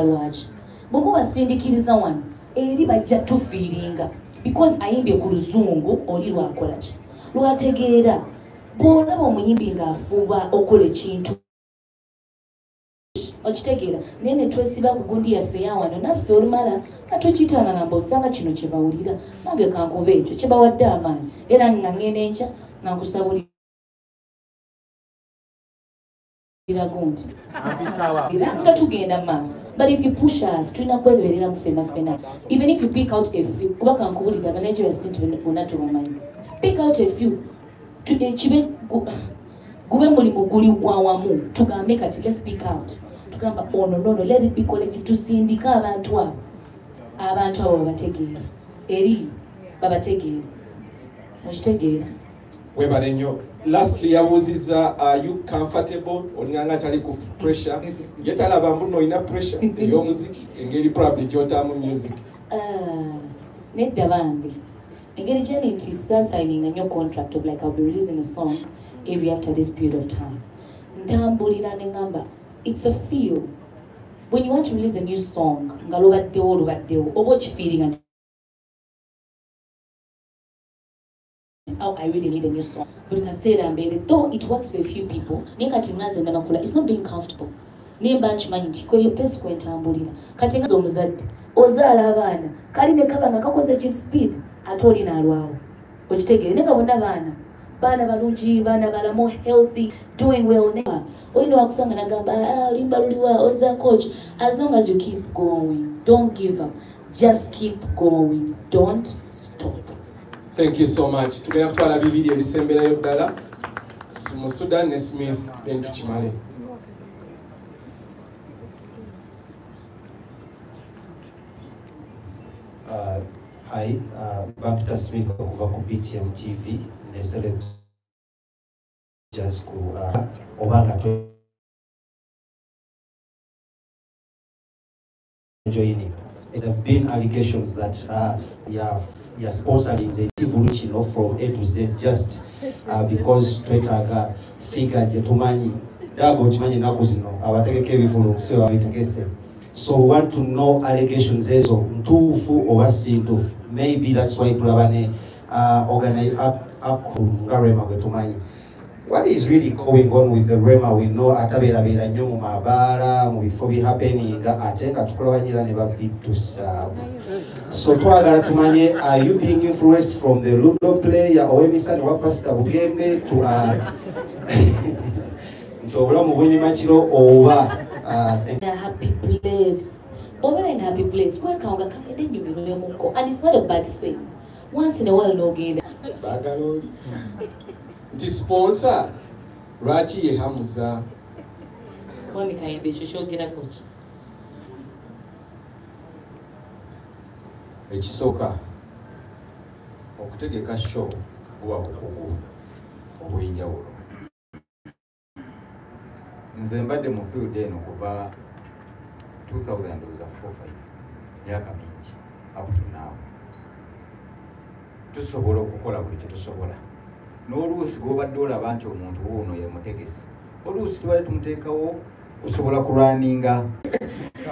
lwaki? Bwe mubasindikiriza wano eri bajja tufiiringa. Because ayimbye ku luzungu oli lwakola ki? Lwategeera. Bw'olaba omuyimbi ng'afuuba okola ekintu okitegeera. Naye ne twesiba ku gundi yaffe yawano naffe olumala nga tukitangagamba osanga kino kye bawulira. Nange kankuba ekyo kye bawadde amaanyi. Era nga ngenda enkya nga nkusabulira gundi. Era nga tugenda mu maaso but if you push us tulina kweberera mu ffenna ffenna even if you pick out a few kuba kankubulira manager ya sintu bonna tubamanyi pick out a few eh, kibe gu- gube mulimu guli gwa wamu. Tugambe kati let's pick out. Tugamba ono nono let it be collective. Tusindike abantu abo abantu abo babategeera eri babategeera mukitegeera webale nnyo lastly yabuuziza are you comfortable? Olinganga tali ku pressure. Ye talaba mbuno olina pressure. Ey'omuziki engeri probably gyotaamu music. Ah, nedda bambi. Engeri gyeni nti sasaininga nnyo contract of like ill be releasing a song every after this period of time. Ntambulira neŋamba it's a feel. When you want to release a new song nga lubaddewo lubaddewo oba okifiiringa nti Oh, I really need a new song. Buli kaseera mbeere though it works for a few people it's not being comfortable. Naye mba nkimanyi nti kweyo pesi kwentambulira kati ngaze omuzadde ozaala abaana kali ne kaba nga kakoze chip speed ate oli naalwawo okitegeere naye nga bonna baana baana balungi baana balamu healthy doing well ne olina wakusanga nagamba "Ah, olimba luliwa oza coach. As long as you keep going don't give up. Just keep going don't stop thank you so much tugenda kutwala bibiri ebisemberayo ddala mu sudan ne smith then tukimale Uh, hi, uh, Bapta Smith okuva ku BTM TV ne Celeb Jazz ku uh, oba nga to joining. There have been allegations that uh, you're, you're sponsoring the evolution kino from A to Z just uh, because twetaaga figure gye tumanyi dago okimanyi ennaku zino abategeka ebivulu okusi babitegese so we want to know allegations ezo ntuufu oba si maybe that's why tulaba ne uh, organi- ak- aku nga rema tumanyi what is really going on with the rema we know atabeerabeera nnyo mu mabaala mu bifo bihappeninga ate nga tukulabanyira ne babitusaabu so twagala tumanye are you being influenced from the ludo player owemisani wa pasita bugembe to uh, nti obulamu bunyuma kiro oba uh, in a happy place. But when in a happy place, where can we come then you will go. And it's not a bad thing. Once in a while, no baagala oli nti sponsor? Lwaki yehamuza Mwami kayembe ekyo kyogerako ki? ekisooka okutegeka show buba bukugu obw'enjawulo. Nze mbadde mu field eno kuva 2000 ndowooza 45 myaka mingi up to now. Tusobola okukola buli kyetusobola n'oluusi gwobadde olaba nti omuntu wuuno ye mutegesi oluusi tubadde tumuteekawo kusobola kulwaninga.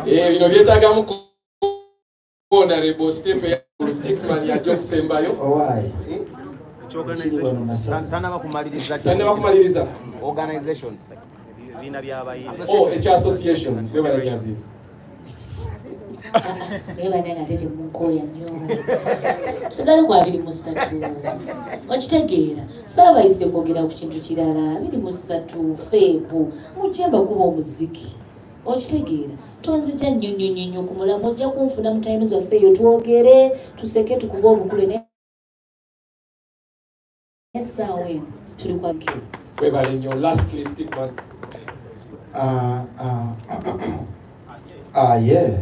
Eh, bino byetaagamu honorable step ya stickman yajja okusembayo tanaba kumaliriza tanaba kumaliriza. Organizations naye bane nga tete munkooya nnyo. Tusigale ku abiri mu ssatu. Okitegeera saabayise kwogera ku kintu kirala abiri mu ssatu feebu mujjemba kuba omuziki. Okitegeera tonzija nnyo nnyo nnyo nnyo ku mulamu ojja kunfuna mu taimu zaffe eyo twogere tuseke tukube obukule essaawa eno. Tuli kwakiro webale nnyo lastly stickman Uh, uh, uh, yeah.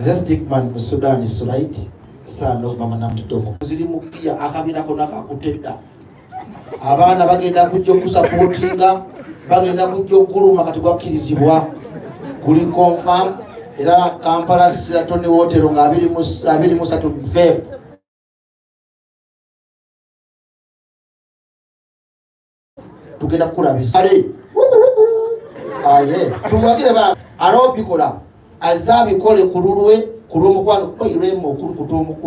Nze stickman mu sudan sulaiti sanofmama namutotomo ziri mu pia akabira kona kakutedda abaana bagenda kujja okusapootinga bagenda kujja okuluma kati gwakkirizibwa guli confirm era kampala siratoni wotero nga 23 feb tugenda kukulabisa. Ale tumwagire ba alobikola aze abikole ku lulwe ku lw'omukwano oiremu okulukuta omukwano